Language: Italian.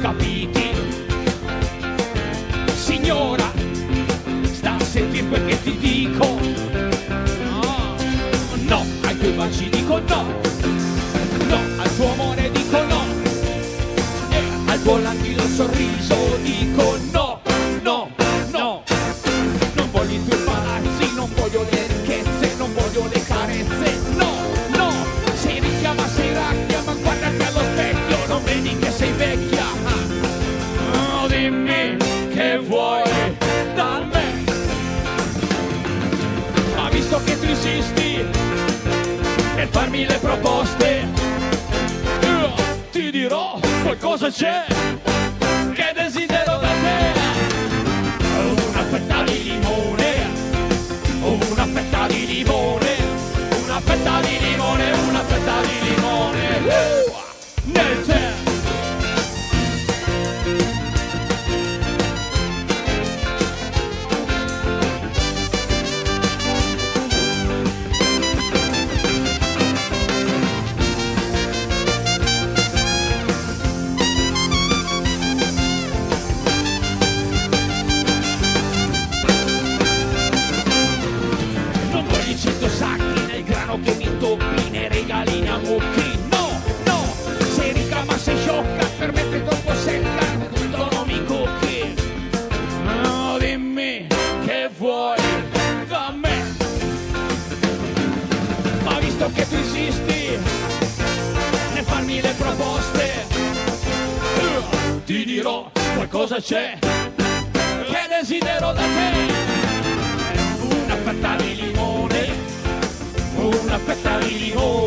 capiti. Signora, sta a sentire quel che ti dico. No, ai tuoi baci dico no. No, al tuo amore dico no. E al tuo languido sorriso dico no. Vuoi da me. Ma visto che tu insisti nel farmi le proposte, io ti dirò qualcosa c'è che desidero da te. Una fetta di limone, una fetta di limone, una fetta di limone, una fetta di limone. Uh! Nel tè. Regalini a mucchi. No, no, sei ricca ma sei sciocca, per me sei troppo secca, tutto non mi cucchi. No, dimmi che vuoi da me. Ma visto che tu insisti nel farmi le proposte, ti dirò qualcosa c'è che desidero da te. anymore.